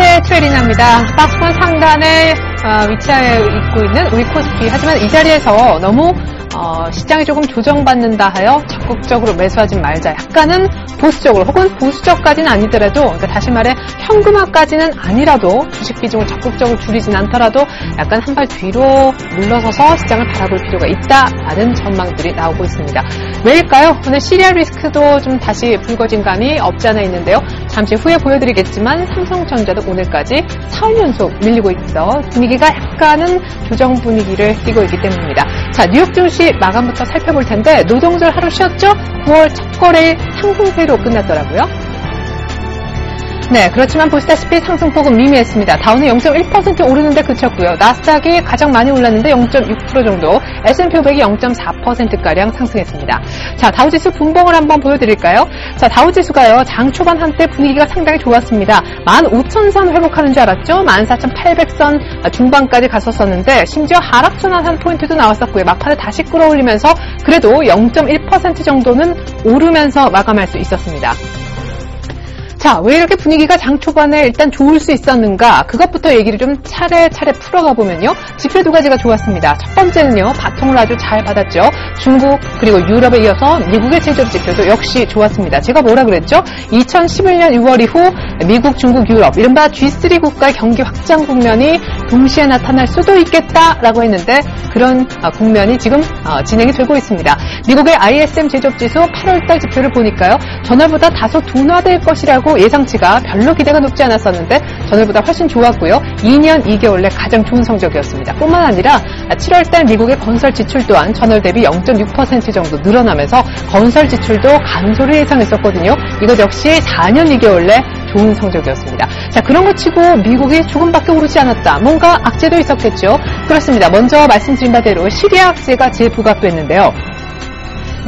내일이 납니다. 박스권 상단에 어, 위치하여 있고 있는 우리 코스피. 하지만 이 자리에서 너무 어, 시장이 조금 조정받는다 하여 적극적으로 매수하지 말자. 약간은 보수적으로 혹은 보수적까지는 아니더라도 그러니까 다시 말해 현금화까지는 아니라도 주식 비중을 적극적으로 줄이진 않더라도 약간 한 발 뒤로 물러서서 시장을 바라볼 필요가 있다라는 전망들이 나오고 있습니다. 왜일까요? 오늘 시리아 리스크도 좀 다시 불거진 감이 없지 않아 있는데요. 잠시 후에 보여드리겠지만 삼성전자도 오늘까지 4일 연속 밀리고 있어 분위기가 약간은 조정 분위기를 띠고 있기 때문입니다. 자, 뉴욕 증시 마감부터 살펴볼 텐데 노동절 하루 쉬었죠? 9월 첫 거래일 상승세로 끝났더라고요. 네, 그렇지만 보시다시피 상승폭은 미미했습니다. 다우는 0.1% 오르는데 그쳤고요. 나스닥이 가장 많이 올랐는데 0.6% 정도, S&P 500이 0.4%가량 상승했습니다. 자, 다우지수 분봉을 한번 보여드릴까요? 자, 다우지수가요, 장 초반 한때 분위기가 상당히 좋았습니다. 15,000선 회복하는 줄 알았죠? 14,800선 중반까지 갔었었는데, 심지어 하락전환 한 포인트도 나왔었고요. 막판에 다시 끌어올리면서 그래도 0.1% 정도는 오르면서 마감할 수 있었습니다. 자, 왜 이렇게 분위기가 장 초반에 일단 좋을 수 있었는가? 그것부터 얘기를 좀 차례차례 풀어가 보면요. 지표 두 가지가 좋았습니다. 첫 번째는요, 바통을 아주 잘 받았죠. 중국, 그리고 유럽에 이어서 미국의 제조업 지표도 역시 좋았습니다. 제가 뭐라 그랬죠? 2011년 6월 이후 미국, 중국, 유럽, 이른바 G3 국가의 경기 확장 국면이 동시에 나타날 수도 있겠다라고 했는데 그런 국면이 지금 진행이 되고 있습니다. 미국의 ISM 제조업 지수 8월달 지표를 보니까요. 전날보다 다소 둔화될 것이라고 예상치가 별로 기대가 높지 않았었는데 전월보다 훨씬 좋았고요. 2년 2개월 내 가장 좋은 성적이었습니다. 뿐만 아니라 7월달 미국의 건설 지출 또한 전월 대비 0.6% 정도 늘어나면서 건설 지출도 감소를 예상했었거든요. 이것 역시 4년 2개월 내 좋은 성적이었습니다. 자, 그런 거 치고 미국이 조금밖에 오르지 않았다. 뭔가 악재도 있었겠죠. 그렇습니다. 먼저 말씀드린 바대로 시리아 악재가 재부각됐는데요.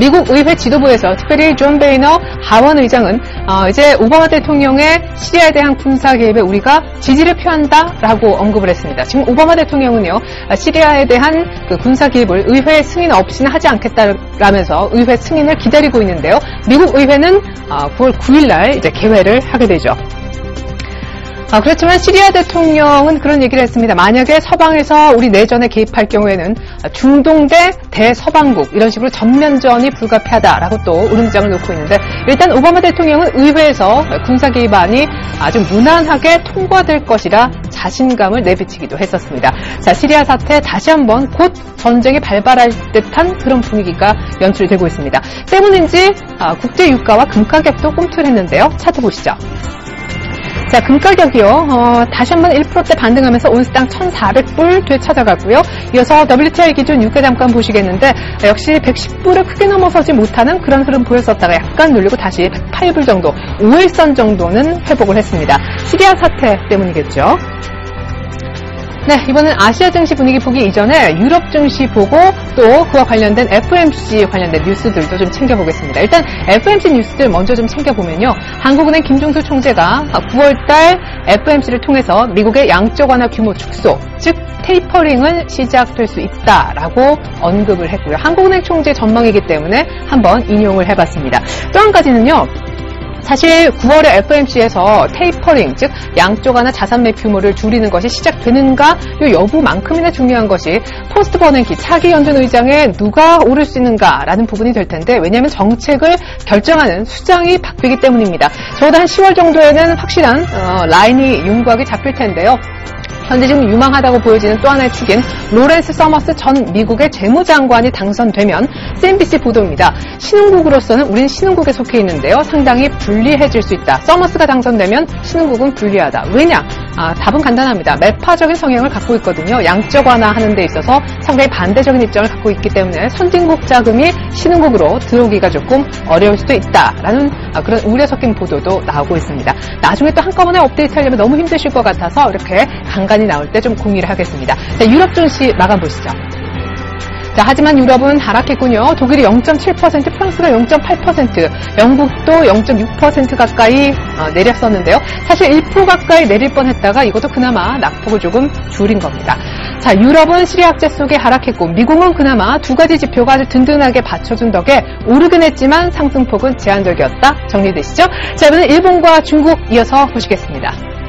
미국 의회 지도부에서 특별히 존 베이너 하원 의장은 어, 이제 오바마 대통령의 시리아에 대한 군사 개입에 우리가 지지를 표한다라고 언급을 했습니다. 지금 오바마 대통령은요 시리아에 대한 그 군사 개입을 의회 승인 없이는 하지 않겠다라면서 의회 승인을 기다리고 있는데요. 미국 의회는 어, 9월 9일 날 이제 개회를 하게 되죠. 아, 그렇지만 시리아 대통령은 그런 얘기를 했습니다. 만약에 서방에서 우리 내전에 개입할 경우에는 중동 대 대서방국 이런 식으로 전면전이 불가피하다라고 또 울음장을 놓고 있는데 일단 오바마 대통령은 의회에서 군사 개입안이 아주 무난하게 통과될 것이라 자신감을 내비치기도 했었습니다. 자, 시리아 사태 다시 한번 곧 전쟁이 발발할 듯한 그런 분위기가 연출되고 있습니다. 때문인지 아, 국제 유가와 금 가격도 꿈틀했는데요. 차트 보시죠. 자, 금 가격이요. 어, 다시 한번 1%대 반등하면서 온스당 1,400불 되찾아가고요. 이어서 WTI 기준 유가 잠깐 보시겠는데 역시 110불을 크게 넘어서지 못하는 그런 흐름 보였었다가 약간 눌리고 다시 108불 정도, 5일선 정도는 회복을 했습니다. 시리아 사태 때문이겠죠. 네, 이번엔 아시아 증시 분위기 보기 이전에 유럽 증시 보고 또 그와 관련된 FMC 관련된 뉴스들도 좀 챙겨보겠습니다. 일단 FMC 뉴스들 먼저 좀 챙겨보면요. 한국은행 김종수 총재가 9월달 FMC를 통해서 미국의 양적 완화 규모 축소, 즉 테이퍼링은 시작될 수 있다라고 언급을 했고요. 한국은행 총재 전망이기 때문에 한번 인용을 해봤습니다. 또 한 가지는요. 사실 9월에 FOMC에서 테이퍼링, 즉 양적완화 자산 매입 규모를 줄이는 것이 시작되는가 이 여부만큼이나 중요한 것이 포스트 버냉키 차기 연준 의장에 누가 오를 수 있는가라는 부분이 될 텐데 왜냐하면 정책을 결정하는 수장이 바뀌기 때문입니다. 적어도 한 10월 정도에는 확실한 어, 라인이 윤곽이 잡힐 텐데요. 현재 지금 유망하다고 보여지는 또 하나의 축인 로렌스 서머스 전 미국의 재무장관이 당선되면 CNBC 보도입니다. 신흥국으로서는 우린 신흥국에 속해 있는데요. 상당히 불리해질 수 있다. 서머스가 당선되면 신흥국은 불리하다. 왜냐? 아, 답은 간단합니다. 매파적인 성향을 갖고 있거든요. 양적 완화하는 데 있어서 상당히 반대적인 입장을 갖고 있기 때문에 선진국 자금이 신흥국으로 들어오기가 조금 어려울 수도 있다라는 아, 그런 우려 섞인 보도도 나오고 있습니다. 나중에 또 한꺼번에 업데이트하려면 너무 힘드실 것 같아서 이렇게 간간히 나올 때 좀 공유를 하겠습니다. 자, 유럽 증시 마감 보시죠. 자, 하지만 유럽은 하락했군요. 독일이 0.7%, 프랑스가 0.8%, 영국도 0.6% 가까이 어, 내렸었는데요. 사실 1% 가까이 내릴 뻔했다가 이것도 그나마 낙폭을 조금 줄인 겁니다. 자, 유럽은 악재 속에 하락했고 미국은 그나마 두 가지 지표가 아주 든든하게 받쳐준 덕에 오르긴 했지만 상승폭은 제한적이었다. 정리되시죠? 자, 이번엔 일본과 중국 이어서 보시겠습니다.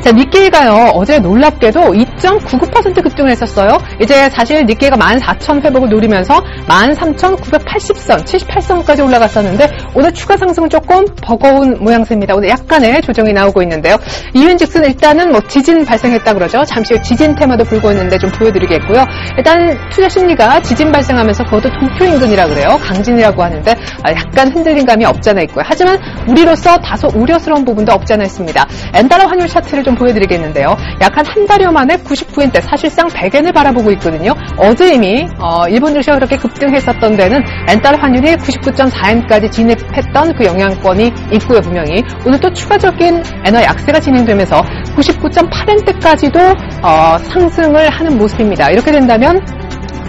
자, 니케이가요, 어제 놀랍게도 2.99% 급등을 했었어요. 이제 사실 니케이가 14,000 회복을 노리면서 13,980선, 78선까지 올라갔었는데, 오늘 추가 상승은 조금 버거운 모양새입니다. 오늘 약간의 조정이 나오고 있는데요. 이윤 즉슨 일단은 뭐 지진 발생했다 그러죠. 잠시 후 지진 테마도 불고 있는데 좀 보여드리겠고요. 일단 투자 심리가 지진 발생하면서 그것도 도쿄 인근이라 그래요. 강진이라고 하는데 아, 약간 흔들린 감이 없잖아 있고요. 하지만 우리로서 다소 우려스러운 부분도 없지 않아 있습니다. 엔달러 환율 차트를 좀 보여드리겠는데요. 약 한 한 달여 만에 99엔대 사실상 100엔을 바라보고 있거든요. 어제 이미 어, 일본 증시가 그렇게 급등했었던 데는 엔달러 환율이 99.4엔까지 진입했던 그 영향권이 있고요. 분명히 오늘 또 추가적인 엔화 약세가 진행되면서 99.8엔대까지도 어, 상승을 하는 모습입니다. 이렇게 된다면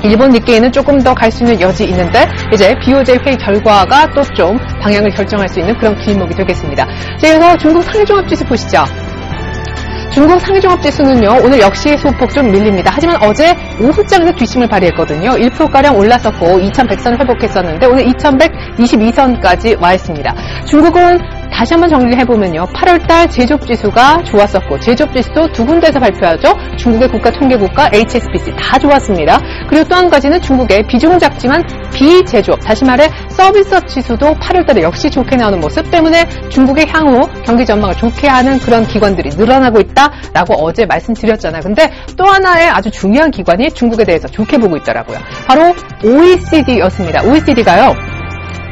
일본 니케이는 조금 더 갈 수 있는 여지 있는데 이제 BOJ 회의 결과가 또 좀 방향을 결정할 수 있는 그런 길목이 되겠습니다. 자, 그래서 중국 상해종합지수 보시죠. 중국 상해종합지수는요, 오늘 역시 소폭 좀 밀립니다. 하지만 어제 오후장에서 뒷심을 발휘했거든요. 1%가량 올랐었고 2100선 회복했었는데 오늘 2122선까지 와 있습니다. 중국은 다시 한번 정리를 해보면요. 8월달 제조업지수가 좋았었고 제조업지수도 두 군데에서 발표하죠. 중국의 국가 통계국가 HSBC 다 좋았습니다. 그리고 또 한 가지는 중국의 비중 작지만 비제조업 다시 말해 서비스업 지수도 8월달에 역시 좋게 나오는 모습 때문에 중국의 향후 경기 전망을 좋게 하는 그런 기관들이 늘어나고 있다라고 어제 말씀드렸잖아요. 근데 또 하나의 아주 중요한 기관이 중국에 대해서 좋게 보고 있더라고요. 바로 OECD였습니다. OECD가요.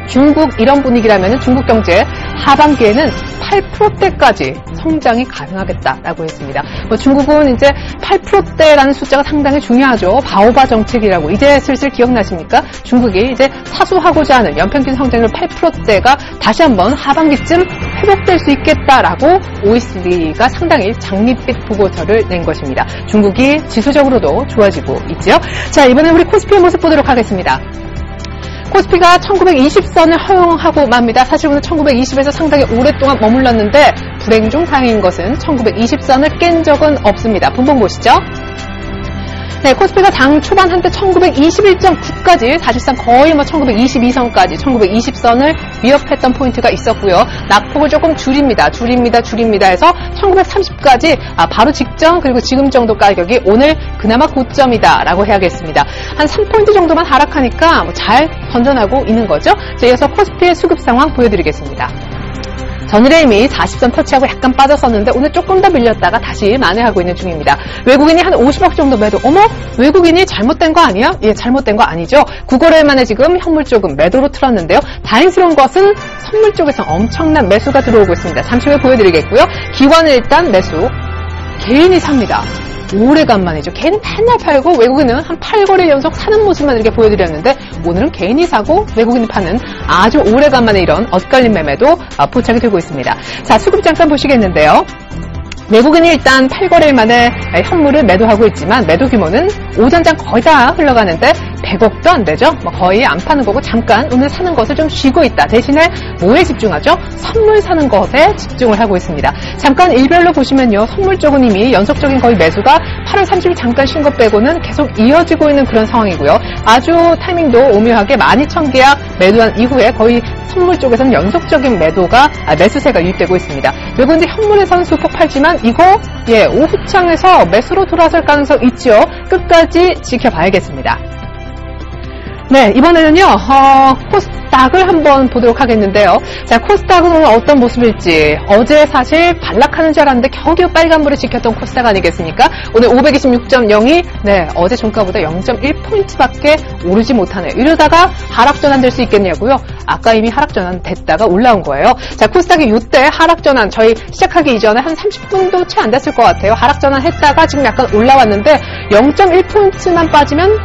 중국 이런 분위기라면 중국 경제 하반기에는 8%대까지 성장이 가능하겠다라고 했습니다. 뭐 중국은 이제 8%대라는 숫자가 상당히 중요하죠. 바오바 정책이라고 이제 슬슬 기억나십니까? 중국이 이제 사수하고자 하는 연평균 성장률 8%대가 다시 한번 하반기쯤 회복될 수 있겠다라고 OECD가 상당히 장밋빛 보고서를 낸 것입니다. 중국이 지수적으로도 좋아지고 있죠. 자, 이번에 우리 코스피의 모습 보도록 하겠습니다. 코스피가 1920선을 허용하고 맙니다. 사실 오늘 1920에서 상당히 오랫동안 머물렀는데 불행 중 다행인 것은 1920선을 깬 적은 없습니다. 분봉 보시죠. 네, 코스피가 장 초반 한때 1921.9까지 사실상 거의 뭐 1922선까지 1920선을 위협했던 포인트가 있었고요. 낙폭을 조금 줄입니다. 줄입니다. 줄입니다 해서 1930까지 아, 바로 직전 그리고 지금 정도 가격이 오늘 그나마 고점이다라고 해야겠습니다. 한 3포인트 정도만 하락하니까 뭐 잘 건전하고 있는 거죠. 자, 이어서 코스피의 수급 상황 보여드리겠습니다. 전일에 이미 40선 터치하고 약간 빠졌었는데 오늘 조금 더 밀렸다가 다시 만회하고 있는 중입니다. 외국인이 한 50억 정도 매도. 어머 외국인이 잘못된 거 아니야? 예 잘못된 거 아니죠. 9거래일 만에 지금 현물 쪽은 매도로 틀었는데요. 다행스러운 것은 선물 쪽에서 엄청난 매수가 들어오고 있습니다. 잠시 후에 보여드리겠고요. 기관은 일단 매수. 개인이 삽니다. 오래간만이죠. 개인은 맨날 팔고 외국인은 한 8거래 연속 사는 모습만 이렇게 보여드렸는데 오늘은 개인이 사고 외국인이 파는 아주 오래간만에 이런 엇갈린 매매도 포착이 되고 있습니다. 자, 수급 잠깐 보시겠는데요. 외국인이 일단 8거래일 만에 현물을 매도하고 있지만 매도 규모는 오전장 거의 다 흘러가는데 100억도 안 되죠. 뭐 거의 안 파는 거고 잠깐 오늘 사는 것을 좀 쉬고 있다. 대신에 뭐에 집중하죠? 선물 사는 것에 집중을 하고 있습니다. 잠깐 일별로 보시면요. 선물 쪽은 이미 연속적인 거의 매수가 8월 30일 잠깐 쉰 것 빼고는 계속 이어지고 있는 그런 상황이고요. 아주 타이밍도 오묘하게 12,000계약 매도한 이후에 거의 선물 쪽에서는 연속적인 매도가 아, 매수세가 유입되고 있습니다. 그리고 이제 현물에서는 수폭 팔지만 이거 예 오후장에서 매수로 돌아설 가능성 있죠. 끝까지 지켜봐야겠습니다. 네, 이번에는요, 어, 코스닥을 한번 보도록 하겠는데요. 자, 코스닥은 오늘 어떤 모습일지. 어제 사실 반락하는 줄 알았는데 겨우겨우 빨간불을 지켰던 코스닥 아니겠습니까? 오늘 526.02, 네, 어제 종가보다 0.1포인트밖에 오르지 못하네요. 이러다가 하락전환 될 수 있겠냐고요? 아까 이미 하락전환 됐다가 올라온 거예요. 자, 코스닥이 이때 하락전환, 저희 시작하기 이전에 한 30분도 채 안 됐을 것 같아요. 하락전환 했다가 지금 약간 올라왔는데 0.1포인트만 빠지면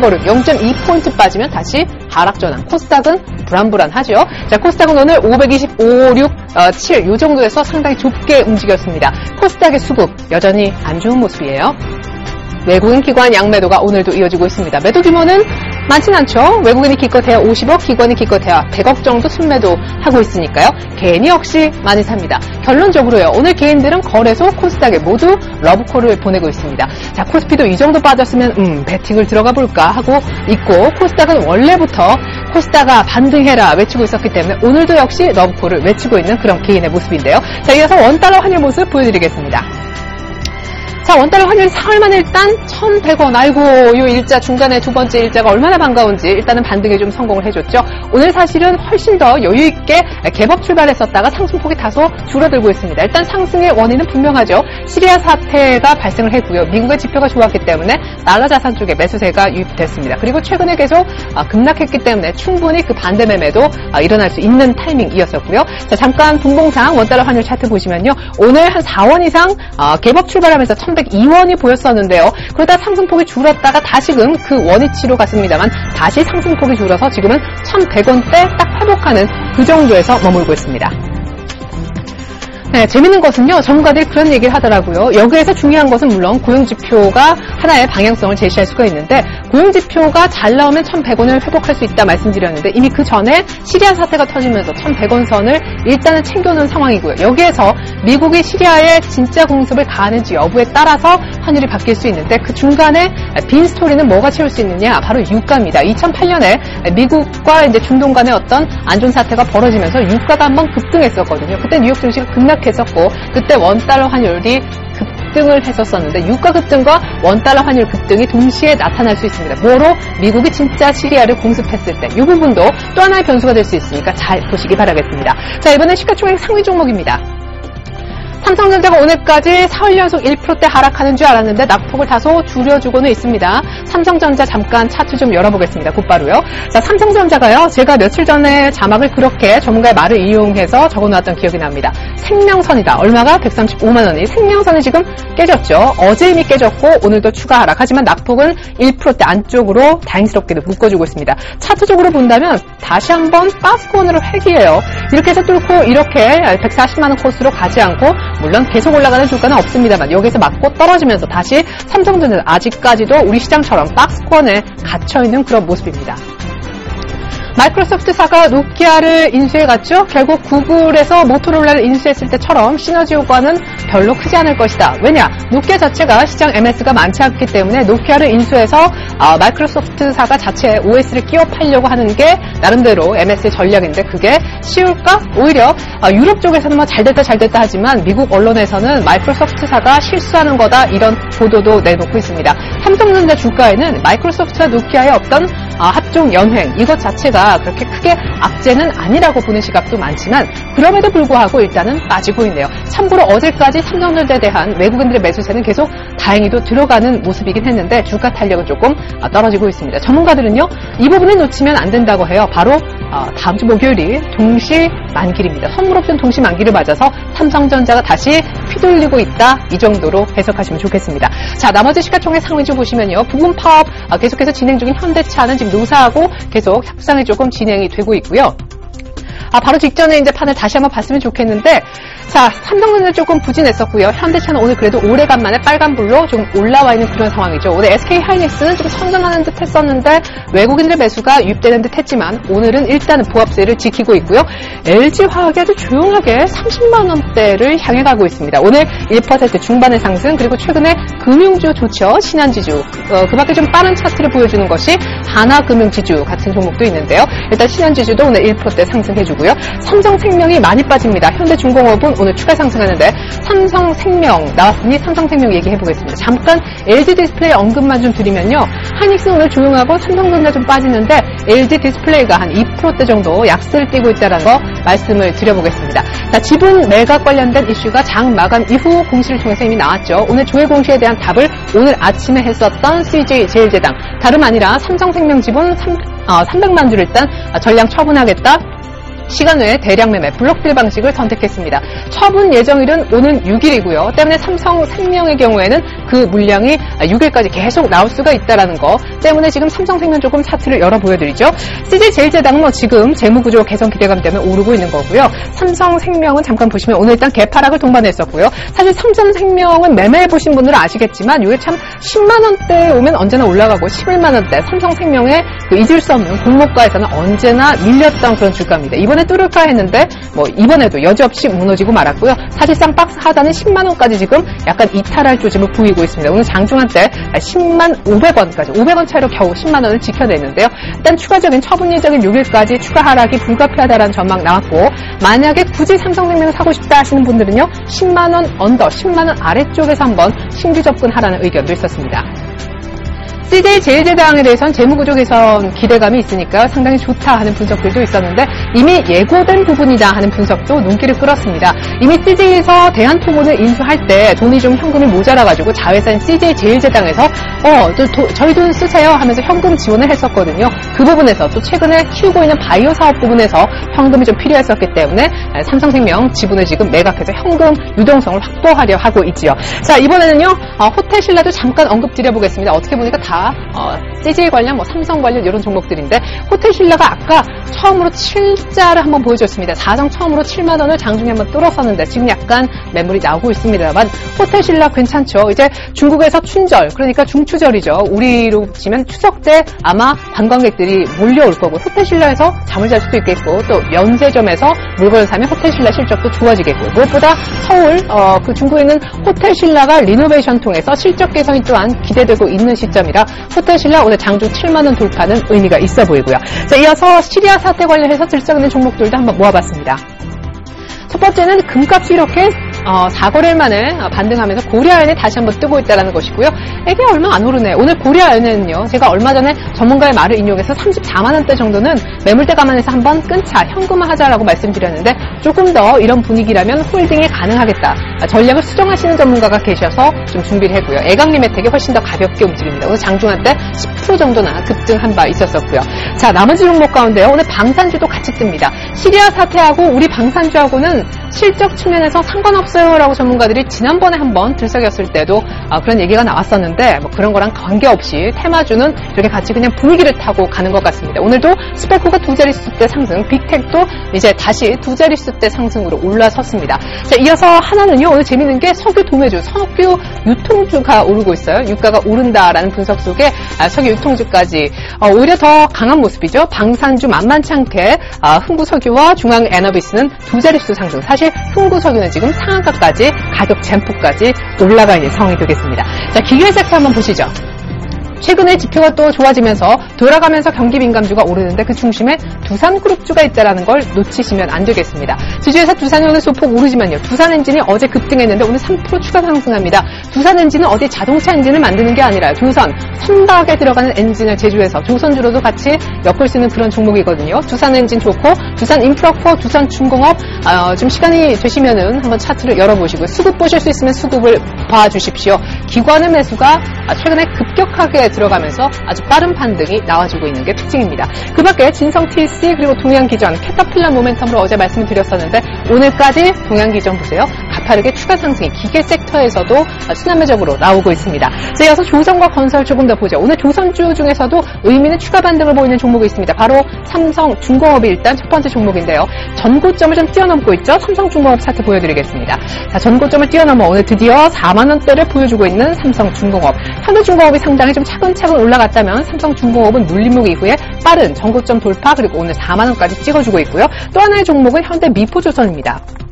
걸음, 0.2포인트 빠지면 빠지면 다시 하락 전환. 코스닥은 불안불안하죠. 자, 코스닥은 오늘 525, 6, 어, 7, 요 정도에서 상당히 좁게 움직였습니다. 코스닥의 수급 여전히 안 좋은 모습이에요. 외국인 기관 양매도가 오늘도 이어지고 있습니다. 매도 규모는 많진 않죠. 외국인이 기껏해야 50억, 기관이 기껏해야 100억 정도 순매도 하고 있으니까요. 개인이 역시 많이 삽니다. 결론적으로요. 오늘 개인들은 거래소 코스닥에 모두 러브콜을 보내고 있습니다. 자, 코스피도 이 정도 빠졌으면 음, 배팅을 들어가 볼까 하고 있고 코스닥은 원래부터 코스닥아 반등해라 외치고 있었기 때문에 오늘도 역시 러브콜을 외치고 있는 그런 개인의 모습인데요. 자, 이어서 원달러 환율 모습 보여드리겠습니다. 자, 원달러 환율 사흘 만에 일단 1,100원. 아이고, 요 일자 중간에 두 번째 일자가 얼마나 반가운지 일단은 반등에 좀 성공을 해줬죠. 오늘 사실은 훨씬 더 여유있게 gap up 출발했었다가 상승폭이 다소 줄어들고 있습니다. 일단 상승의 원인은 분명하죠. 시리아 사태가 발생을 했고요. 미국의 지표가 좋았기 때문에 달러 자산 쪽에 매수세가 유입됐습니다. 그리고 최근에 계속 아, 급락했기 때문에 충분히 그 반대 매매도 아, 일어날 수 있는 타이밍이었었고요. 자, 잠깐 분봉상 원달러 환율 차트 보시면요. 오늘 한 4원 이상 아, 개법 출발하면서 1,102원이 보였었는데요. 그러다 상승폭이 줄었다가 다시금 그 원위치로 갔습니다만 다시 상승폭이 줄어서 지금은 1,100원대 딱 회복하는 그 정도에서 머물고 있습니다. 네, 재밌는 것은요, 전문가들이 그런 얘기를 하더라고요. 여기에서 중요한 것은 물론 고용지표가 하나의 방향성을 제시할 수가 있는데, 고용지표가 잘 나오면 1,100원을 회복할 수 있다 말씀드렸는데, 이미 그 전에 시리아 사태가 터지면서 1,100원 선을 일단은 챙겨놓은 상황이고요. 여기에서 미국이 시리아에 진짜 공습을 가하는지 여부에 따라서 환율이 바뀔 수 있는데, 그 중간에 빈 스토리는 뭐가 채울 수 있느냐? 바로 유가입니다. 2008년에 미국과 이제 중동 간의 어떤 안 좋은 사태가 벌어지면서 유가가 한번 급등했었거든요. 그때 뉴욕 증시가 급락 했었고 그때 원달러 환율이 급등을 했었었는데 유가 급등과 원달러 환율 급등이 동시에 나타날 수 있습니다. 뭐로 미국이 진짜 시리아를 공습했을 때 이 부분도 또 하나의 변수가 될 수 있으니까 잘 보시기 바라겠습니다. 자 이번엔 시가총액 상위 종목입니다. 삼성전자가 오늘까지 사흘 연속 1%대 하락하는 줄 알았는데 낙폭을 다소 줄여주고는 있습니다. 삼성전자 잠깐 차트 좀 열어보겠습니다. 곧바로요. 자, 삼성전자가요. 제가 며칠 전에 자막을 그렇게 전문가의 말을 이용해서 적어놓았던 기억이 납니다. 생명선이다. 얼마가? 135만 원이. 생명선이 지금 깨졌죠. 어제 이미 깨졌고 오늘도 추가 하락. 하지만 낙폭은 1%대 안쪽으로 다행스럽게도 묶어주고 있습니다. 차트적으로 본다면 다시 한번 박스권으로 회귀해요. 이렇게 해서 뚫고 이렇게 140만 원 코스로 가지 않고 물론 계속 올라가는 주가는 없습니다만 여기서 맞고 떨어지면서 다시 삼성전자 아직까지도 우리 시장처럼 박스권에 갇혀있는 그런 모습입니다. 마이크로소프트사가 노키아를 인수해갔죠. 결국 구글에서 모토로라를 인수했을 때처럼 시너지 효과는 별로 크지 않을 것이다. 왜냐? 노키아 자체가 시장 MS가 많지 않기 때문에 노키아를 인수해서 아, 마이크로소프트사가 자체 OS를 끼워 팔려고 하는 게 나름대로 MS의 전략인데 그게 쉬울까? 오히려 아, 유럽 쪽에서는 뭐 잘됐다 잘됐다 하지만 미국 언론에서는 마이크로소프트사가 실수하는 거다 이런 보도도 내놓고 있습니다. 삼성전자 주가에는 마이크로소프트와 노키아의 어떤 아, 합종 연횡 이것 자체가 그렇게 크게 악재는 아니라고 보는 시각도 많지만 그럼에도 불구하고 일단은 빠지고 있네요. 참고로 어제까지 삼성전자에 대한 외국인들의 매수세는 계속 다행히도 들어가는 모습이긴 했는데 주가 탄력은 조금 떨어지고 있습니다. 전문가들은요 이 부분을 놓치면 안 된다고 해요. 바로 다음 주 목요일이 동시 만기입니다. 선물 옵션 동시 만기를 맞아서 삼성전자가 다시 휘둘리고 있다 이 정도로 해석하시면 좋겠습니다. 자 나머지 시가총액 상위주 보시면요 부분 파업 계속해서 진행 중인 현대차는 지금 노사하고 계속 협상이 조금 진행이 되고 있고요. 아, 바로 직전에 이제 판을 다시 한번 봤으면 좋겠는데, 자, 삼성전자 조금 부진했었고요. 현대차는 오늘 그래도 오래간만에 빨간불로 좀 올라와 있는 그런 상황이죠. 오늘 SK 하이닉스는 좀 선전하는 듯 했었는데, 외국인들의 매수가 유입되는 듯 했지만, 오늘은 일단은 보합세를 지키고 있고요. LG화학이 아주 조용하게 30만 원대를 향해 가고 있습니다. 오늘 1% 중반의 상승, 그리고 최근에 금융주 좋죠. 신한지주. 어, 그 밖에 좀 빠른 차트를 보여주는 것이 하나금융지주 같은 종목도 있는데요. 일단 신한지주도 오늘 1%대 상승해주고 고요 삼성생명이 많이 빠집니다. 현대중공업은 오늘 추가 상승하는데 삼성생명 나왔으니 삼성생명 얘기해 보겠습니다. 잠깐 LG 디스플레이 언급만 좀 드리면요. 하닉스 오늘 조용하고 삼성전자 좀 빠지는데 LG 디스플레이가 한 2%대 정도 약세를 띄고 있다는 거 말씀을 드려보겠습니다. 자, 지분 매각 관련된 이슈가 장 마감 이후 공시를 통해서 이미 나왔죠. 오늘 조회 공시에 대한 답을 오늘 아침에 했었던 CJ 제일제당 다름 아니라 삼성생명 지분 3, 어, 300만 주를 일단 전량 처분하겠다. 시간 외에 대량 매매 블록딜 방식을 선택했습니다. 처분 예정일은 오는 6일이고요. 때문에 삼성 생명의 경우에는 그 물량이 6일까지 계속 나올 수가 있다는 거 때문에 지금 삼성생명 조금 차트를 열어 보여드리죠. CJ제일제당은 뭐 지금 재무구조 개선 기대감 때문에 오르고 있는 거고요. 삼성생명은 잠깐 보시면 오늘 일단 개파락을 동반했었고요. 사실 삼성생명은 매매해 보신 분들은 아시겠지만 이게 참 10만 원대 오면 언제나 올라가고 11만 원대 삼성생명의 그 잊을 수 없는 공모가에서는 언제나 밀렸던 그런 주가입니다. 이번 이번에 뚫을까 했는데 뭐 이번에도 여지없이 무너지고 말았고요. 사실상 박스 하단은 10만 원까지 지금 약간 이탈할 조짐을 보이고 있습니다. 오늘 장중 한때 10만 500원까지 500원 차이로 겨우 10만 원을 지켜내는데요. 일단 추가적인 처분일 전인 6일까지 추가 하락이 불가피하다라는 전망 나왔고 만약에 굳이 삼성생명을 사고 싶다 하시는 분들은요. 10만 원 under, 10만 원 아래쪽에서 한번 신규 접근하라는 의견도 있었습니다. CJ 제일제당에 대해서는 재무구조 개선 기대감이 있으니까 상당히 좋다 하는 분석들도 있었는데 이미 예고된 부분이다 하는 분석도 눈길을 끌었습니다. 이미 CJ에서 대한통운을 인수할 때 돈이 좀 현금이 모자라가지고 자회사인 CJ 제일제당에서 어, 또 도, 저희 돈 쓰세요 하면서 현금 지원을 했었거든요. 그 부분에서 또 최근에 키우고 있는 바이오 사업 부분에서 현금이 좀 필요했었기 때문에 삼성생명 지분을 지금 매각해서 현금 유동성을 확보하려 하고 있지요. 자 이번에는요 어, 호텔 신라도 잠깐 언급드려보겠습니다. 어떻게 보니까 다 어, CJ 관련, 뭐 삼성 관련 이런 종목들인데 호텔 신라가 아까 처음으로 7자를 한번 보여줬습니다. 4성 처음으로 7만 원을 장중에 한번 뚫었었는데 지금 약간 매물이 나오고 있습니다만 호텔 신라 괜찮죠. 이제 중국에서 춘절, 그러니까 중추절이죠. 우리로 치면 추석 때 아마 관광객들이 몰려올 거고 호텔 신라에서 잠을 잘 수도 있겠고 또 면세점에서 물건을 사면 호텔 신라 실적도 좋아지겠고 무엇보다 서울 어, 그 중국에 있는 호텔 신라가 리노베이션 통해서 실적 개선이 또한 기대되고 있는 시점이라 호텔 신라 오늘 장중 7만 원 돌파는 의미가 있어 보이고요. 자, 이어서 시리아 사태 관련해서 들썩이는 종목들도 한번 모아봤습니다. 첫 번째는 금값이 이렇게 어, 4거래일 만에 반등하면서 고려아연이 다시 한번 뜨고 있다는 것이고요. 이게 얼마 안 오르네. 오늘 고려아연은요. 제가 얼마 전에 전문가의 말을 인용해서 34만 원대 정도는 매물대 감안해서 한번 끊자 현금화하자라고 말씀드렸는데 조금 더 이런 분위기라면 홀딩이 가능하겠다. 전략을 수정하시는 전문가가 계셔서 좀 준비를 했고요. 애강리메텍이 훨씬 더 가볍게 움직입니다. 오늘 장중한 때 10% 정도나 급등한 바 있었었고요. 자 나머지 종목 가운데요. 오늘 방산주도 같이 뜹니다. 시리아 사태하고 우리 방산주하고는 실적 측면에서 상관없어요 라고 전문가들이 지난번에 한번 들썩였을 때도 아, 그런 얘기가 나왔었는데 뭐 그런 거랑 관계없이 테마주는 이렇게 같이 그냥 분위기를 타고 가는 것 같습니다. 오늘도 스페코가 두 자릿수 대 상승, 빅텍도 이제 다시 두 자릿수 대 상승으로 올라섰습니다. 자, 이어서 하나는요. 오늘 재밌는 게 석유 도매주, 석유 유통주가 오르고 있어요. 유가가 오른다라는 분석 속에 아, 석유 유통주까지 어, 오히려 더 강한 모습이죠. 방산주 만만치 않게 아, 흥구석유와 중앙에너비스는 두 자릿수 상승. 사실 흥구석유는 지금 상 한가까지 가격 젠폭까지 올라가 있는 상황이 되겠습니다. 자, 기계 섹터 한번 보시죠. 최근에 지표가 또 좋아지면서 돌아가면서 경기 민감주가 오르는데 그 중심에 두산그룹주가 있다는 걸 놓치시면 안 되겠습니다. 지주에서 두산이 오늘 소폭 오르지만요. 두산엔진이 어제 급등했는데 오늘 3% 추가 상승합니다. 두산엔진은 어디 자동차 엔진을 만드는 게 아니라 조선, 선박에 들어가는 엔진을 제조해서 조선주로도 같이 엮을 수 있는 그런 종목이거든요. 두산엔진 좋고 두산 인프라코어, 두산중공업 어, 좀 시간이 되시면은 한번 차트를 열어보시고 수급 보실 수 있으면 수급을 봐주십시오. 기관의 매수가 최근에 급격하게 들어가면서 아주 빠른 반등이 나와주고 있는 게 특징입니다. 그 밖에 진성 TLC 그리고 동양기전, 캐터필라 모멘텀으로 어제 말씀을 드렸었는데 오늘까지 동양기전 보세요. 가파르게 추가 상승이 기계 섹터에서도 순환매적으로 나오고 있습니다. 자, 이어서 조선과 건설 조금 더 보죠. 오늘 조선주 중에서도 의미 있는 추가 반등을 보이는 종목이 있습니다. 바로 삼성 중공업이 일단 첫 번째 종목인데요. 전고점을 좀 뛰어넘고 있죠. 삼성 중공업 차트 보여드리겠습니다. 자, 전고점을 뛰어넘어 오늘 드디어 4만 원대를 보여주고 있는 삼성 중공업. 현대 중공업이 상당히 좀 차근차근 올라갔다면 삼성중공업은 눌림목 이후에 빠른 전고점 돌파 그리고 오늘 4만 원까지 찍어주고 있고요. 또 하나의 종목은 현대 미포조선입니다.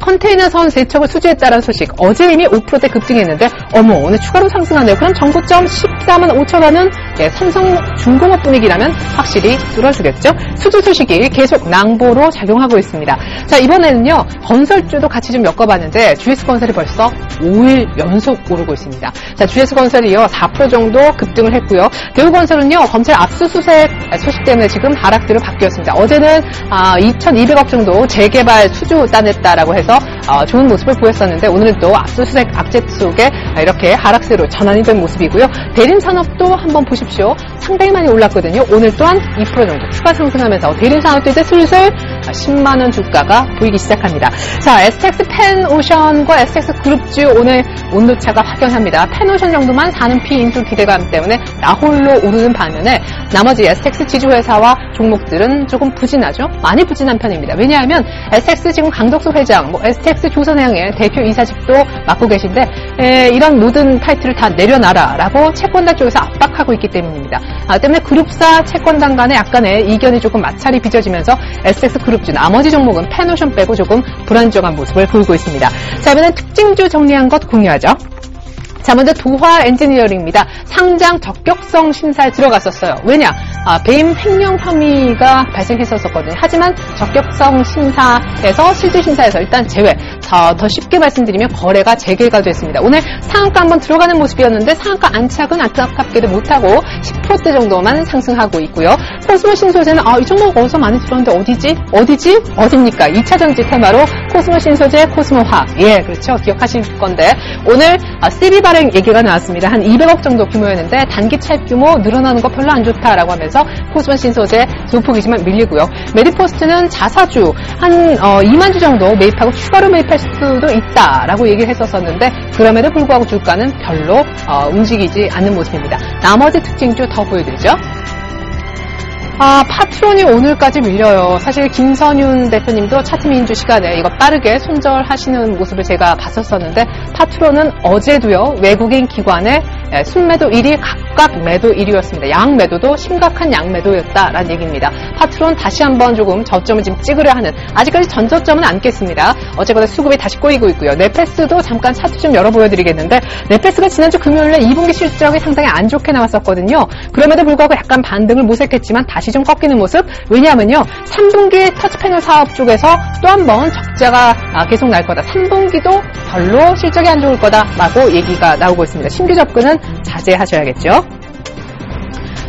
컨테이너 선 세척을 수주했다는 소식 어제 이미 5%대 급등했는데 어머 오늘 추가로 상승하네요. 그럼 전고점 14만 5천 원은 예, 삼성 중공업 분위기라면 확실히 뚫어주겠죠. 수주 소식이 계속 낭보로 작용하고 있습니다. 자 이번에는요 건설주도 같이 좀 엮어봤는데 GS건설이 벌써 5일 연속 오르고 있습니다. 자 GS건설이요 4% 정도 급등을 했고요. 대우건설은요 검찰 압수수색 소식 때문에 지금 하락들을 바뀌었습니다. 어제는 아, 2,200억 정도 재개발 수주 따냈다라고 해서 어, 좋은 모습을 보였었는데 오늘은 또 압수수색 악재 속에 이렇게 하락세로 전환이 된 모습이고요. 대림산업도 한번 보십시오. 상당히 많이 올랐거든요. 오늘 또한 2% 정도 추가 상승하면서 대림산업도 이제 슬슬 10만 원 주가가 보이기 시작합니다. 자, STX 펜오션과 STX 그룹주 오늘 온도차가 확연합니다. 펜오션 정도만 사는 피 인수 기대감 때문에 나홀로 오르는 반면에 나머지 STX 지주회사와 종목들은 조금 부진하죠. 많이 부진한 편입니다. 왜냐하면 STX 지금 강덕수 회장, 뭐 STX 조선해양의 대표 이사직도 맡고 계신데 에, 이런 모든 타이틀을 다 내려놔라라고 채권단 쪽에서 압박하고 있기 때문입니다. 아, 때문에 그룹사 채권단 간의 약간의 이견이 조금 마찰이 빚어지면서 SX 그룹주 나머지 종목은 패노션 빼고 조금 불안정한 모습을 보이고 있습니다. 자, 이번엔 특징주 정리한 것 공유하죠. 자, 먼저 도화 엔지니어링입니다. 상장 적격성 심사에 들어갔었어요. 왜냐? 아, 배임 횡령 혐의가 발생했었거든요. 하지만 적격성 심사에서 실질 심사에서 일단 제외. 자, 더 쉽게 말씀드리면 거래가 재개가 됐습니다. 오늘 상한가 한번 들어가는 모습이었는데 상한가 안착은 안타깝게도 못하고 10%대 정도만 상승하고 있고요. 코스모 신소재는 아, 이 종목 어디서 많이 들었는데 어디지? 어디지? 어딥니까? 2차 전지 테마로 코스모 신소재, 코스모화학. 예, 그렇죠. 기억하실 건데 오늘 아, 발행 얘기가 나왔습니다. 한 200억 정도 규모였는데 단기 차입 규모 늘어나는 거 별로 안 좋다라고 하면서 코스모 신소재 소폭이지만 밀리고요. 메디포스트는 자사주 한 어, 2만 주 정도 매입하고 추가로 매입할 수도 있다라고 얘기를 했었었는데 그럼에도 불구하고 주가는 별로 어, 움직이지 않는 모습입니다. 나머지 특징주 더 보여드리죠. 아, 파트론이 오늘까지 밀려요. 사실 김선윤 대표님도 차트민주 시간에 이거 빠르게 손절하시는 모습을 제가 봤었었는데 파트론은 어제도요. 외국인 기관의 예, 순매도 1위 각각 매도 1위였습니다. 양매도도 심각한 양매도였다라는 얘기입니다. 파트론 다시 한번 조금 저점을 지금 찍으려 하는 아직까지 전저점은 안겠습니다. 어제보다 수급이 다시 꼬이고 있고요. 네페스도 잠깐 차트 좀 열어 보여드리겠는데 네페스가 지난주 금요일에 2분기 실적이 상당히 안 좋게 나왔었거든요. 그럼에도 불구하고 약간 반등을 모색했지만 다시 좀 꺾이는 모습. 왜냐하면요. 3분기 터치패널 사업 쪽에서 또 한 번 적자가 아, 계속 날 거다. 3분기도 별로 실적이 안 좋을 거다라고 얘기가 나오고 있습니다. 신규 접근은 자제하셔야겠죠.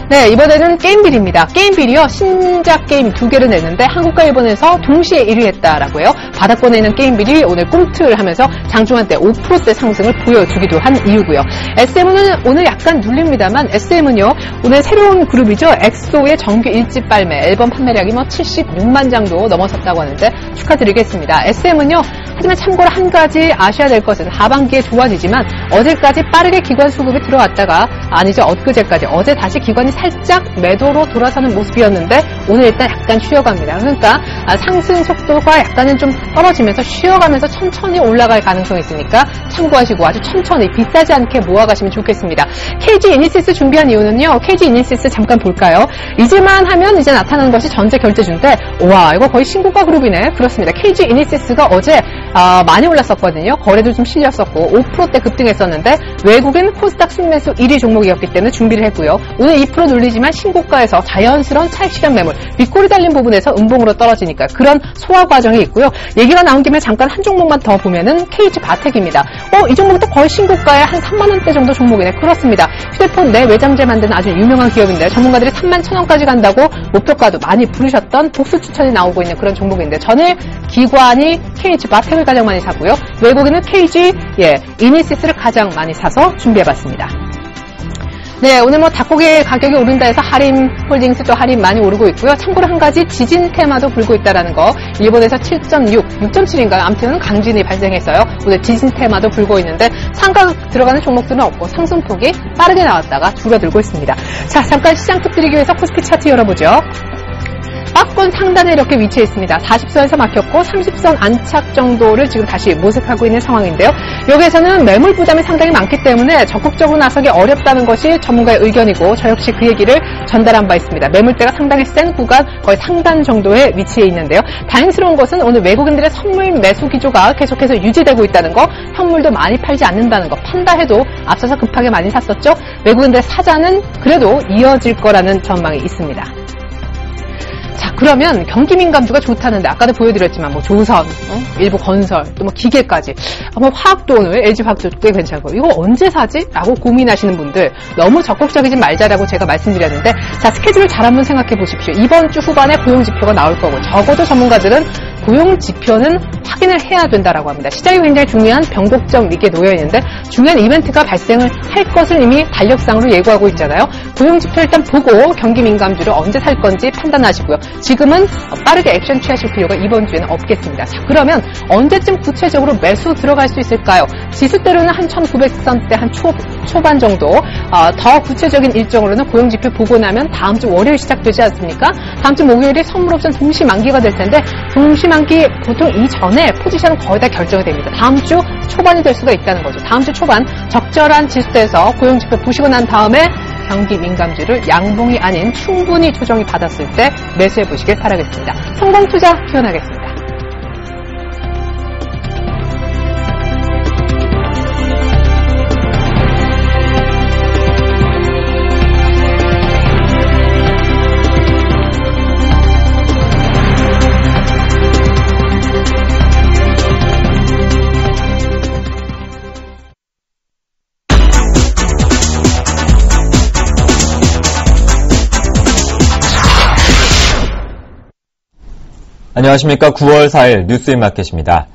네, 이번에는 게임빌입니다. 게임빌이요, 신작 게임 두 개를 냈는데 한국과 일본에서 동시에 1위 했다라고요. 바닥권에 있는 게임빌이 오늘 꿈틀 하면서 장중한 때 5%대 상승을 보여주기도 한 이유고요. SM은 오늘 약간 눌립니다만 SM은요, 오늘 새로운 그룹이죠. 엑소의 정규 1집 발매, 앨범 판매량이 뭐 76만 장도 넘어섰다고 하는데 축하드리겠습니다. SM은요, 하지만 참고로 한 가지 아셔야 될 것은 하반기에 좋아지지만 어제까지 빠르게 기관 수급이 들어왔다가 아니죠 엊그제까지 어제 다시 기관이 살짝 매도로 돌아서는 모습이었는데 오늘 일단 약간 쉬어갑니다. 그러니까 상승 속도가 약간은 좀 떨어지면서 쉬어가면서 천천히 올라갈 가능성이 있으니까 참고하시고 아주 천천히 비싸지 않게 모아가시면 좋겠습니다. KG 이니시스 준비한 이유는요. KG 이니시스 잠깐 볼까요? 이제만 하면 이제 나타나는 것이 전자 결제주인데 와 이거 거의 신고가 그룹이네. 그렇습니다. KG 이니시스가 어제 아, 많이 올랐었거든요. 거래도 좀 실렸었고 5%대 급등했었는데 외국인 코스닥 순매수 1위 종목이었기 때문에 준비를 했고요. 오늘 2% 눌리지만 신고가에서 자연스러운 차익 실현 매물 윗꼬리 달린 부분에서 음봉으로 떨어지니까 그런 소화 과정이 있고요. 얘기가 나온 김에 잠깐 한 종목만 더 보면은 KH 바텍입니다. 어, 이 종목도 거의 신고가에 한 3만 원대 정도 종목이네. 그렇습니다. 휴대폰 내 외장재 만드는 아주 유명한 기업인데 전문가들이 3만 천 원까지 간다고 목표가도 많이 부르셨던 복수 추천이 나오고 있는 그런 종목인데 전일 기관이 KH 바텍을 가장 많이 사고요. 외국인은 KG 예 이니시스를 가장 많이 사서 준비해봤습니다. 네, 오늘 뭐 닭고기 가격이 오른다 해서 하림 홀딩스 또 하림 많이 오르고 있고요. 참고로 한 가지 지진 테마도 불고 있다라는 거. 일본에서 7.6, 6.7인가요? 아무튼 강진이 발생했어요. 오늘 지진 테마도 불고 있는데 상가 들어가는 종목들은 없고 상승폭이 빠르게 나왔다가 줄어들고 있습니다. 자, 잠깐 시장 팁 드리기 위해서 코스피 차트 열어보죠. 박권 상단에 이렇게 위치해 있습니다. 40선에서 막혔고 30선 안착 정도를 지금 다시 모색하고 있는 상황인데요. 여기에서는 매물 부담이 상당히 많기 때문에 적극적으로 나서기 어렵다는 것이 전문가의 의견이고 저 역시 그 얘기를 전달한 바 있습니다. 매물대가 상당히 센 구간 거의 상단 정도에 위치해 있는데요. 다행스러운 것은 오늘 외국인들의 선물 매수 기조가 계속해서 유지되고 있다는 거, 현물도 많이 팔지 않는다는 거 판다 해도 앞서서 급하게 많이 샀었죠. 외국인들의 사자는 그래도 이어질 거라는 전망이 있습니다. 자, 그러면 경기 민감주가 좋다는데 아까도 보여드렸지만 뭐 조선, 어? 일부 건설, 또 뭐 기계까지, 아, 뭐 화학도 오늘 LG 화학도 꽤 괜찮고 이거 언제 사지? 라고 고민하시는 분들 너무 적극적이지 말자라고 제가 말씀드렸는데 자 스케줄을 잘 한번 생각해 보십시오. 이번 주 후반에 고용 지표가 나올 거고 적어도 전문가들은 고용 지표는 확인을 해야 된다라고 합니다. 시장이 굉장히 중요한 변곡점 위기에 놓여 있는데 중요한 이벤트가 발생을 할 것을 이미 달력상으로 예고하고 있잖아요. 고용 지표 일단 보고 경기 민감주를 언제 살 건지 판단하시고요. 지금은 빠르게 액션 취하실 필요가 이번 주에는 없겠습니다. 자, 그러면 언제쯤 구체적으로 매수 들어갈 수 있을까요? 지수대로는 한 1900선대 한 초, 초반 정도 어, 더 구체적인 일정으로는 고용 지표 보고 나면 다음 주 월요일 시작되지 않습니까? 다음 주 목요일에 선물 옵션 동시 만기가 될 텐데 동시 만기 보통 이전에 포지션은 거의 다 결정이 됩니다. 다음 주 초반이 될 수도 있다는 거죠. 다음 주 초반 적절한 지수에서 고용지표 보시고 난 다음에 경기 민감주를 양봉이 아닌 충분히 조정이 받았을 때 매수해 보시길 바라겠습니다. 성공 투자 기원하겠습니다. 안녕하십니까. 9월 4일 뉴스인마켓입니다.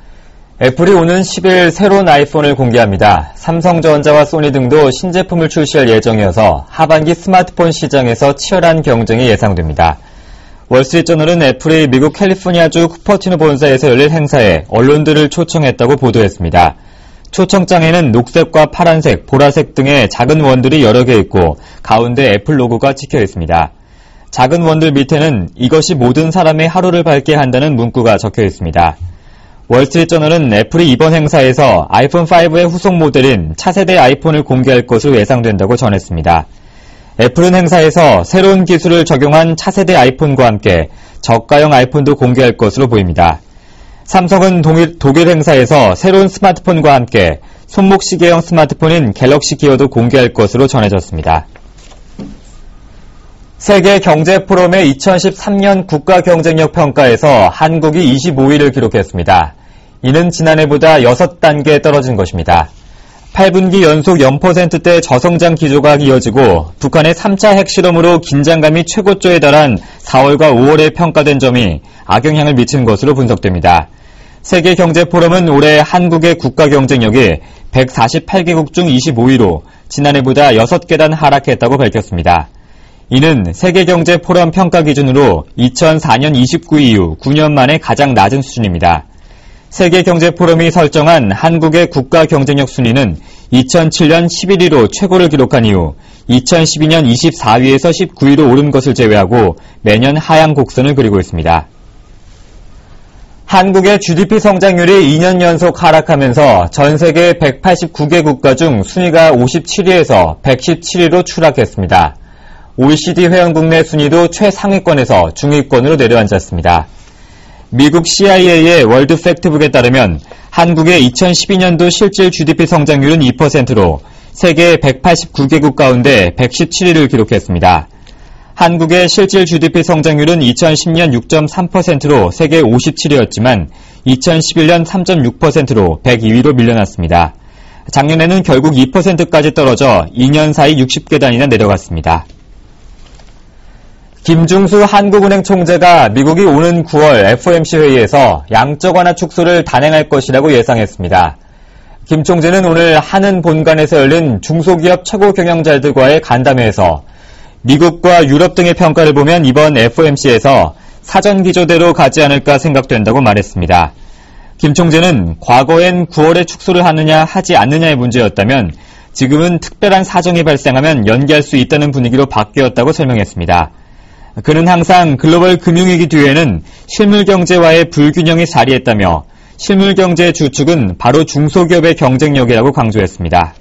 애플이 오는 10일 새로운 아이폰을 공개합니다. 삼성전자와 소니 등도 신제품을 출시할 예정이어서 하반기 스마트폰 시장에서 치열한 경쟁이 예상됩니다. 월스트리트저널은 애플이 미국 캘리포니아주 쿠퍼티노 본사에서 열릴 행사에 언론들을 초청했다고 보도했습니다. 초청장에는 녹색과 파란색, 보라색 등의 작은 원들이 여러 개 있고 가운데 애플 로고가 찍혀 있습니다. 작은 원들 밑에는 이것이 모든 사람의 하루를 밝게 한다는 문구가 적혀 있습니다. 월스트리트저널은 애플이 이번 행사에서 아이폰 5의 후속 모델인 차세대 아이폰을 공개할 것으로 예상된다고 전했습니다. 애플은 행사에서 새로운 기술을 적용한 차세대 아이폰과 함께 저가형 아이폰도 공개할 것으로 보입니다. 삼성은 동일, 독일 행사에서 새로운 스마트폰과 함께 손목시계형 스마트폰인 갤럭시 기어도 공개할 것으로 전해졌습니다. 세계 경제 포럼의 2013년 국가 경쟁력 평가에서 한국이 25위를 기록했습니다. 이는 지난해보다 6단계 떨어진 것입니다. 8분기 연속 0%대 저성장 기조가 이어지고 북한의 3차 핵실험으로 긴장감이 최고조에 달한 4월과 5월에 평가된 점이 악영향을 미친 것으로 분석됩니다. 세계 경제 포럼은 올해 한국의 국가 경쟁력이 148개국 중 25위로 지난해보다 6계단 하락했다고 밝혔습니다. 이는 세계경제 포럼 평가 기준으로 2004년 29위 이후 9년 만에 가장 낮은 수준입니다. 세계경제 포럼이 설정한 한국의 국가 경쟁력 순위는 2007년 11위로 최고를 기록한 이후 2012년 24위에서 19위로 오른 것을 제외하고 매년 하향 곡선을 그리고 있습니다. 한국의 GDP 성장률이 2년 연속 하락하면서 전 세계 189개 국가 중 순위가 57위에서 117위로 추락했습니다. OECD 회원국 내 순위도 최상위권에서 중위권으로 내려앉았습니다. 미국 CIA의 월드 팩트북에 따르면 한국의 2012년도 실질 GDP 성장률은 2%로 세계 189개국 가운데 117위를 기록했습니다. 한국의 실질 GDP 성장률은 2010년 6.3%로 세계 57위였지만 2011년 3.6%로 102위로 밀려났습니다. 작년에는 결국 2%까지 떨어져 2년 사이 60계단이나 내려갔습니다. 김중수 한국은행 총재가 미국이 오는 9월 FOMC 회의에서 양적 완화 축소를 단행할 것이라고 예상했습니다. 김 총재는 오늘 한은 본관에서 열린 중소기업 최고 경영자들과의 간담회에서 미국과 유럽 등의 평가를 보면 이번 FOMC에서 사전 기조대로 가지 않을까 생각된다고 말했습니다. 김 총재는 과거엔 9월에 축소를 하느냐 하지 않느냐의 문제였다면 지금은 특별한 사정이 발생하면 연기할 수 있다는 분위기로 바뀌었다고 설명했습니다. 그는 항상 글로벌 금융위기 뒤에는 실물경제와의 불균형이 자리했다며 실물경제 주축은 바로 중소기업의 경쟁력이라고 강조했습니다.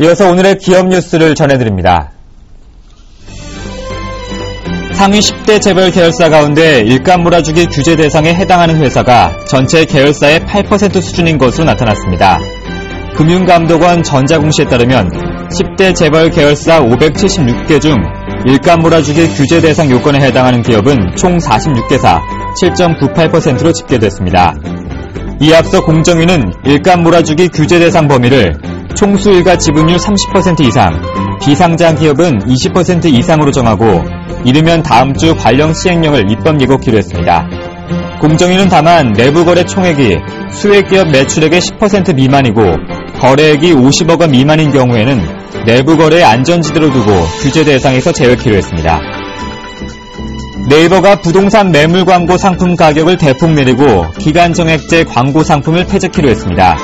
이어서 오늘의 기업 뉴스를 전해드립니다. 상위 10대 재벌 계열사 가운데 일감 몰아주기 규제 대상에 해당하는 회사가 전체 계열사의 8% 수준인 것으로 나타났습니다. 금융감독원 전자공시에 따르면 10대 재벌 계열사 576개 중 일감 몰아주기 규제 대상 요건에 해당하는 기업은 총 46개사 7.98%로 집계됐습니다. 이 앞서 공정위는 일감 몰아주기 규제 대상 범위를 총수 일가 지분율 30% 이상, 비상장 기업은 20% 이상으로 정하고 이르면 다음 주 관련 시행령을 입법 예고키로 했습니다. 공정위는 다만 내부 거래 총액이 수액 기업 매출액의 10% 미만이고 거래액이 50억 원 미만인 경우에는 내부 거래 안전지대로 두고 규제 대상에서 제외키로 했습니다. 네이버가 부동산 매물 광고 상품 가격을 대폭 내리고 기간 정액제 광고 상품을 폐지키로 했습니다.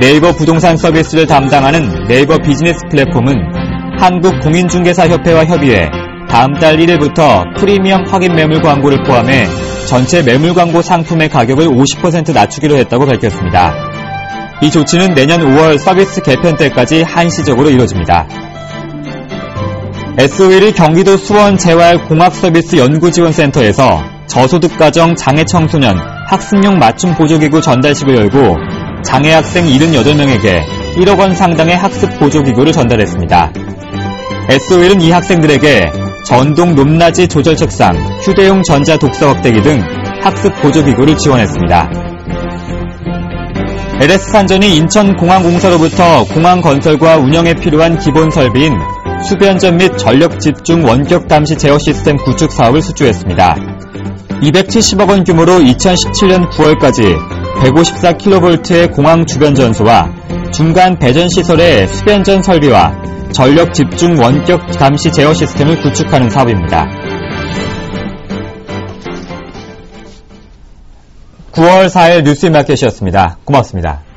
네이버 부동산 서비스를 담당하는 네이버 비즈니스 플랫폼은 한국공인중개사협회와 협의해 다음 달 1일부터 프리미엄 확인 매물 광고를 포함해 전체 매물 광고 상품의 가격을 50% 낮추기로 했다고 밝혔습니다. 이 조치는 내년 5월 서비스 개편 때까지 한시적으로 이뤄집니다. SOL이 경기도 수원 재활 공학 서비스 연구지원센터에서 저소득 가정 장애 청소년 학습용 맞춤 보조기구 전달식을 열고 장애 학생 78명에게 1억 원 상당의 학습 보조기구를 전달했습니다. SOL은 이 학생들에게 전동 높낮이 조절 책상, 휴대용 전자 독서 확대기 등 학습 보조기구를 지원했습니다. LS산전이 인천공항공사로부터 공항 건설과 운영에 필요한 기본 설비인 수변전 및 전력 집중 원격 감시 제어 시스템 구축 사업을 수주했습니다. 270억 원 규모로 2017년 9월까지 154kV의 공항 주변 전소와 중간 배전 시설의 수변전 설비와 전력 집중 원격 감시 제어 시스템을 구축하는 사업입니다. 9월 4일 뉴스마켓이었습니다. 고맙습니다.